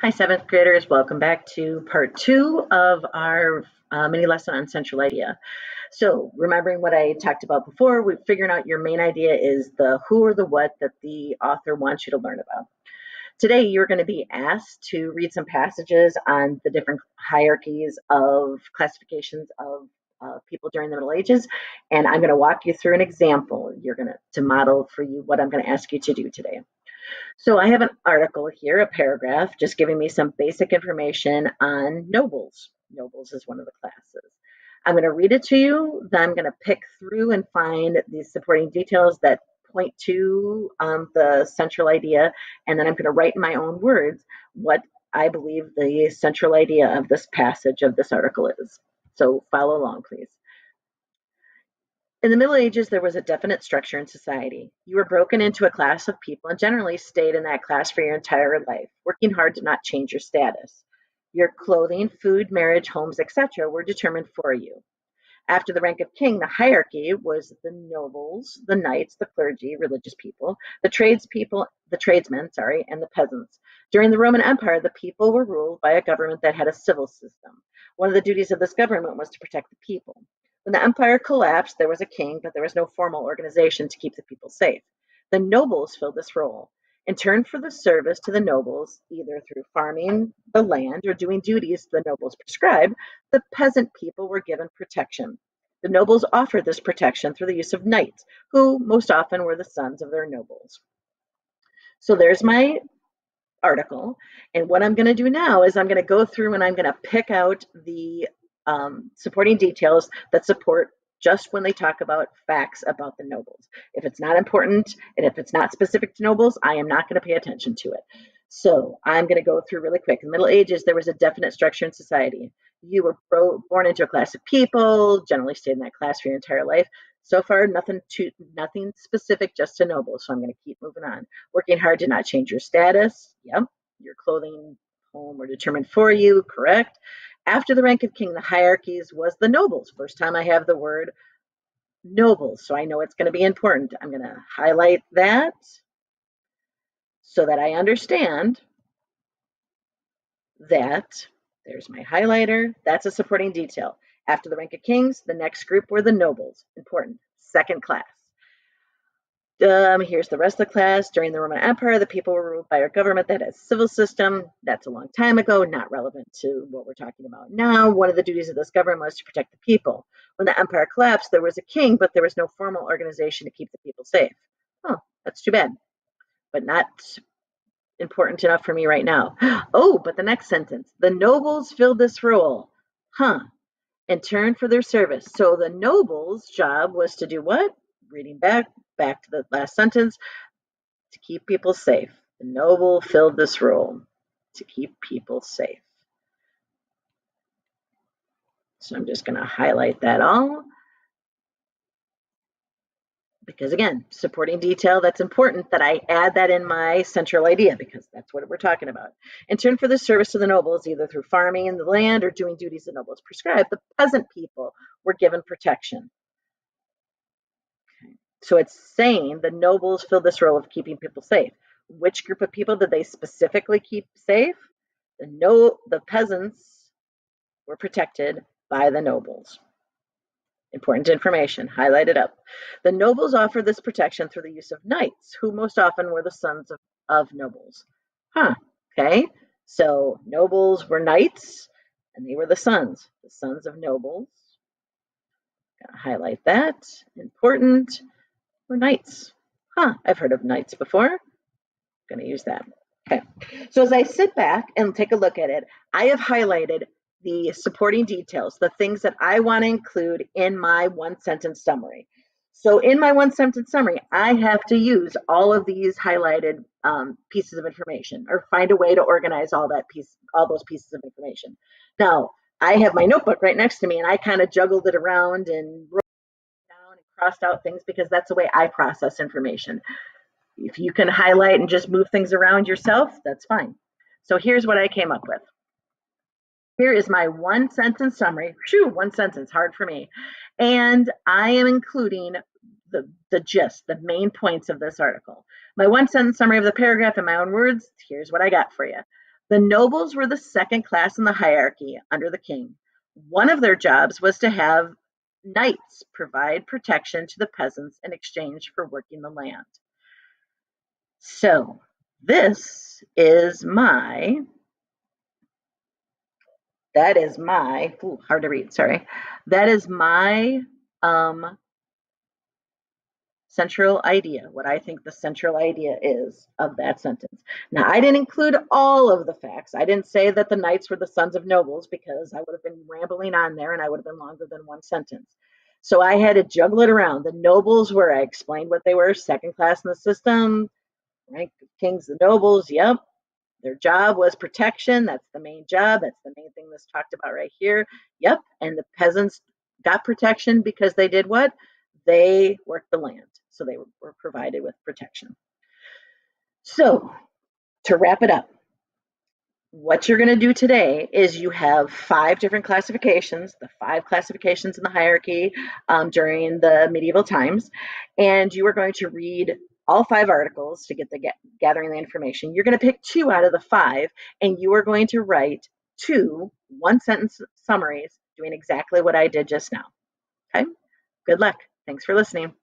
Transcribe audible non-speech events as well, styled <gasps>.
Hi, seventh graders. Welcome back to part two of our uh, mini lesson on central idea. So remembering what I talked about before, we're figuring out your main idea is the who or the what that the author wants you to learn about. Today, you're going to be asked to read some passages on the different hierarchies of classifications of uh, people during the Middle Ages, and I'm going to walk you through an example. You're going to to model for you what I'm going to ask you to do today. So I have an article here, a paragraph, just giving me some basic information on nobles. Nobles is one of the classes. I'm going to read it to you, then I'm going to pick through and find the supporting details that point to um, the central idea, and then I'm going to write in my own words what I believe the central idea of this passage of this article is. So follow along, please. In the Middle Ages, there was a definite structure in society. You were broken into a class of people and generally stayed in that class for your entire life, working hard to not change your status. Your clothing, food, marriage, homes, etc., were determined for you. After the rank of king, the hierarchy was the nobles, the knights, the clergy, religious people, the tradespeople, the tradesmen, sorry, and the peasants. During the Roman Empire, the people were ruled by a government that had a civil system. One of the duties of this government was to protect the people. When the empire collapsed, there was a king, but there was no formal organization to keep the people safe. The nobles filled this role. In turn for the service to the nobles, either through farming the land or doing duties the nobles prescribed, the peasant people were given protection. The nobles offered this protection through the use of knights, who most often were the sons of their nobles. So there's my article. And what I'm going to do now is I'm going to go through and I'm going to pick out the um, supporting details that support just when they talk about facts about the nobles. If it's not important and if it's not specific to nobles, I am not going to pay attention to it. So I'm going to go through really quick. In the Middle Ages, there was a definite structure in society. You were pro- born into a class of people, generally stayed in that class for your entire life. So far, nothing to nothing specific, just to nobles. So I'm going to keep moving on. Working hard to not change your status. Yep. Your clothing, home were determined for you. Correct. After the rank of king, the hierarchies was the nobles. First time I have the word nobles, so I know it's going to be important. I'm going to highlight that so that I understand that there's my highlighter. That's a supporting detail. After the rank of kings, the next group were the nobles. Important. Second class. Um, here's the rest of the class. During the Roman Empire, the people were ruled by a government that had a civil system. That's a long time ago, not relevant to what we're talking about now. One of the duties of this government was to protect the people. When the empire collapsed, there was a king, but there was no formal organization to keep the people safe. Oh, that's too bad, but not important enough for me right now. <gasps> Oh, but the next sentence the nobles filled this role. Huh. In turn for their service. So the nobles' job was to do what? Reading back, back to the last sentence, to keep people safe. The noble filled this role to keep people safe. So I'm just going to highlight that all. Because again, supporting detail, that's important that I add that in my central idea because that's what we're talking about. In turn for the service to the nobles, either through farming in the land or doing duties the nobles prescribed, the peasant people were given protection. So it's saying the nobles fill this role of keeping people safe. Which group of people did they specifically keep safe? The no the peasants were protected by the nobles. Important information, highlighted up. The nobles offered this protection through the use of knights, who most often were the sons of, of nobles. Huh, okay. So nobles were knights, and they were the sons, the sons of nobles. Gotta highlight that. Important or knights. Huh, I've heard of knights before. I'm going to use that. Okay, so as I sit back and take a look at it, I have highlighted the supporting details, the things that I want to include in my one sentence summary. So in my one sentence summary, I have to use all of these highlighted um, pieces of information or find a way to organize all that piece, all those pieces of information. Now, I have my notebook right next to me and I kind of juggled it around and crossed out things because that's the way I process information. If you can highlight and just move things around yourself, that's fine. So here's what I came up with. Here is my one sentence summary. Phew, one sentence, hard for me. And I am including the, the gist, the main points of this article. My one sentence summary of the paragraph in my own words, here's what I got for you. The nobles were the second class in the hierarchy under the king. One of their jobs was to have knights provide protection to the peasants in exchange for working the land. So, this is my, that is my, ooh, hard to read, sorry. That is my um, central idea, what I think the central idea is of that sentence. Now, I didn't include all of the facts. I didn't say that the knights were the sons of nobles because I would have been rambling on there and I would have been longer than one sentence. So I had to juggle it around. The nobles were, I explained what they were, second class in the system, rank kings and nobles, yep. Their job was protection. That's the main job. That's the main thing that's talked about right here. Yep. And the peasants got protection because they did what? They worked the land. So they were provided with protection. So to wrap it up, what you're going to do today is you have five different classifications, the five classifications in the hierarchy um, during the medieval times, and you are going to read all five articles to get the get, gathering the information. You're going to pick two out of the five, and you are going to write two one sentence summaries doing exactly what I did just now. Okay, good luck. Thanks for listening.